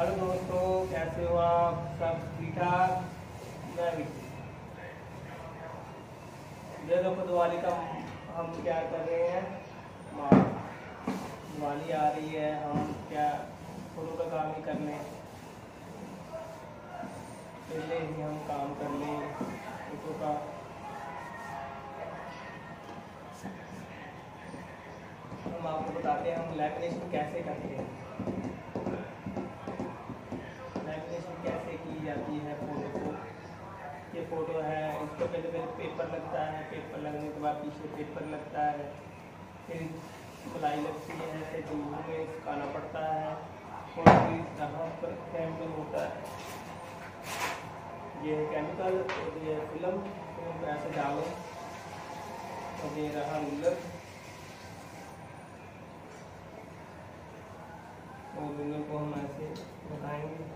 Hello दोस्तों, कैसे हो आप? सब ठीक ठाक? मैं भी ये देखो दिवाली का हम क्या कर रहे हैं? दिवाली आ रही है, हम क्या फ़ोटो का काम ही कर लें पहले ही हम काम कर लें फ़ोटो का। हम आपको बताते हैं, हम लैमिनेशन कैसे करते हैं लैमिनेशन कैसे की जाती है फ़ोटो को ये फ़ोटो है, इसको पहले पहले पेपर लगता है पेपर लगने के बाद पीछे पेपर लगता है, फिर सिलाई लगती है, फिर दूर में सुखाना पड़ता है और फिर यहाँ पर कैमिकल होता है। ये केमिकल और ये फ़िल्म तो ऐसे डालो। और ये रहा रूलर और रूलर को हम ऐसे बताएँगे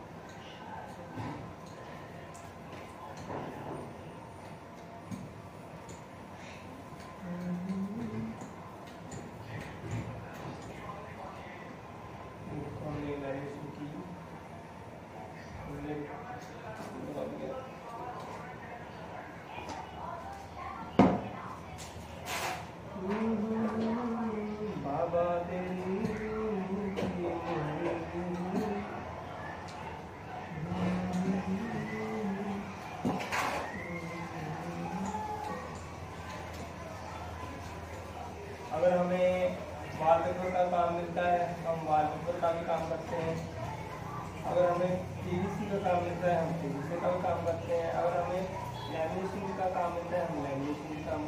इसको हमने लैमिनेशन की हमने लगा दिया। बाबा अगर हमें वॉलपेपर का काम मिलता है, हम वॉलपेपर का भी काम करते हैं। अगर हमें पीवीसी का काम मिलता है, हम पीवीसी का भी काम करते हैं। अगर हमें लैमिनेशन का काम मिलता है, हम लैमिनेशन का काम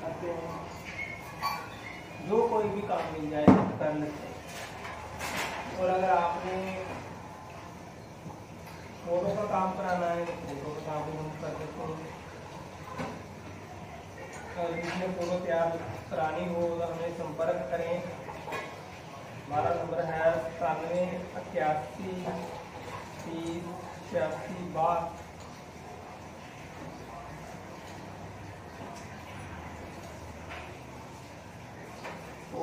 करते हैं। जो कोई भी काम मिल जाए कर लेते हैं। और अगर आपने फ़ोटो का काम कराना है तो फ़ोटो का काम भी हम कर सकते हैं किसी फ़ोटो तैयार करानी हो तो हमें संपर्क करें। हमारा नंबर है सतानवे इक्यासी तीस छियासी बारह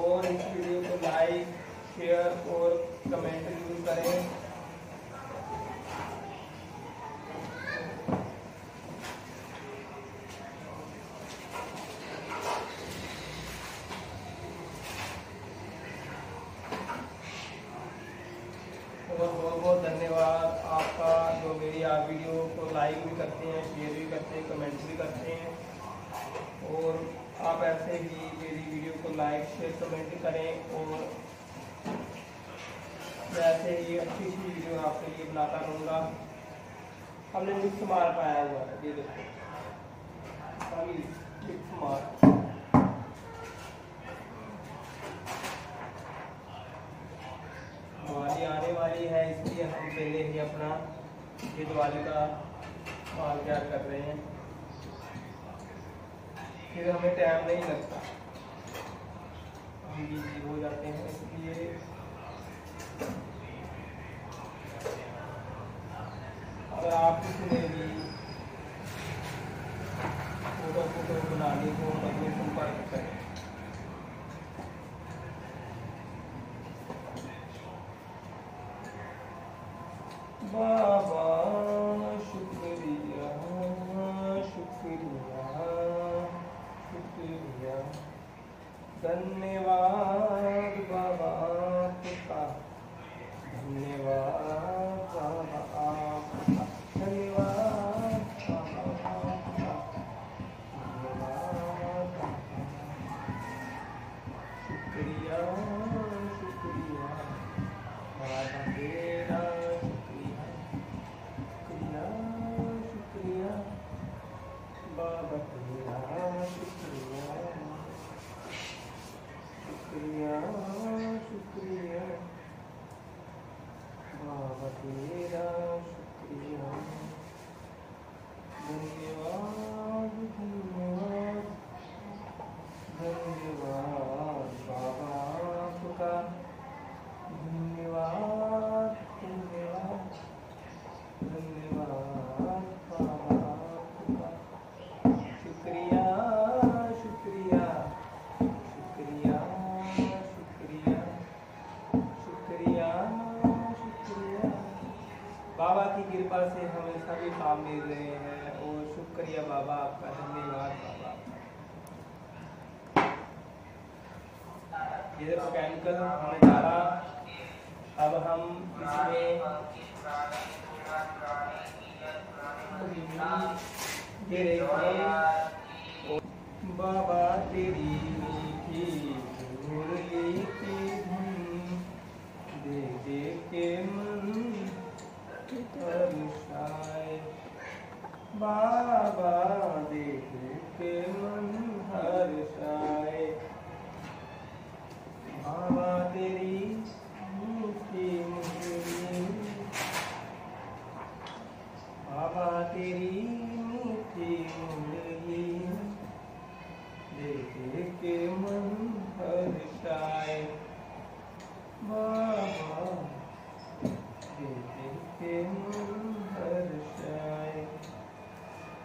और इस वीडियो को लाइक, शेयर और कमेंट ज़रूर करें और बहुत बहुत धन्यवाद आपका जो मेरी आप वीडियो को लाइक भी करते हैं शेयर भी करते हैं कमेंट भी करते हैं। और आप ऐसे ही मेरी वीडियो को लाइक शेयर कमेंट करें और ऐसे ही अच्छी सी वीडियो आपके लिए बनाता रहूँगा। हमने मिक्स मार पाया हुआ है, ये देखो। मिक्स मार। दिवाली आने वाली है इसलिए हम पहले ही अपना ये दिवाली का माल तैयार कर रहे हैं। फिर हमें टाइम नहीं लगता। हम बिज़ी हो जाते हैं, इसलिए अगर आप किसी ने भी फ़ोटो फ़ोटो बनानी तो हमें संपर्क करें बाबा धन्यवाद। बाबा से हमेशा के काम मिल रहे हैं और शुक्रिया बाबा आपका, धन्यवाद बाबा ये मैकेनिकल डाला अब हम इसमें बाबा तेरी तेरी बाबा तेरी मीठी मुरली देख के मन हर्षाए बाबा देख के मन हर्षाए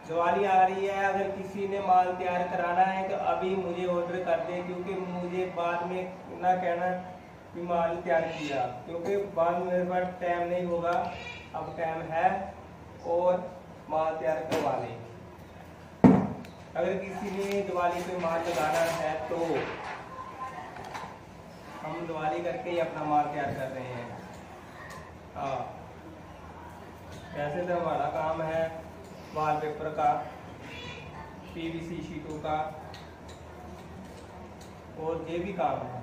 दिवाली आ रही है, अगर किसी ने माल तैयार कराना है तो अभी मुझे ऑर्डर कर दे, क्योंकि मुझे बाद में ना कहना माल तैयार किया, क्योंकि बाद में मेरे पास टाइम नहीं होगा, अब टाइम है और माल तैयार करवा लें। अगर किसी ने दिवाली पे माल लगाना है तो हम दिवाली करके ही अपना माल तैयार कर रहे हैं। हाँ। वैसे तो हमारा काम है वॉलपेपर का पीवीसी शीटों का, और ये भी काम है।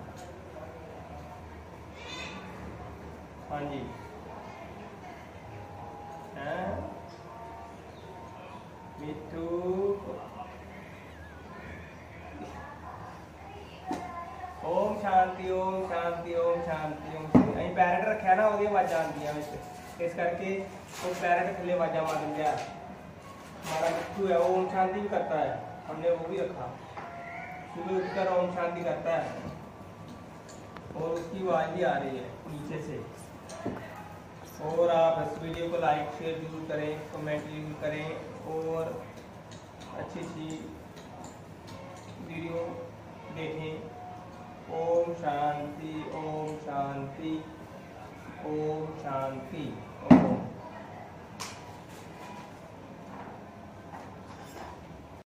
हाँ? जी मिठू ओम शांति ओम शांति ओम शांति। ओम पैरट रखे ना वो आवाजा आदि इस करके वो पैरट थले आवाजा मार दिया हमारा मिठू है ओम शांति भी करता है। हमने वो भी रखा। सुबह उठकर ओम शांति करता है। और उसकी आवाज़ भी आ रही है नीचे से। और आप इस वीडियो को लाइक शेयर ज़रूर करें कमेंट ज़रूर करें और अच्छी अच्छी वीडियो देखें। ओम शांति ओम शांति ओम शांति।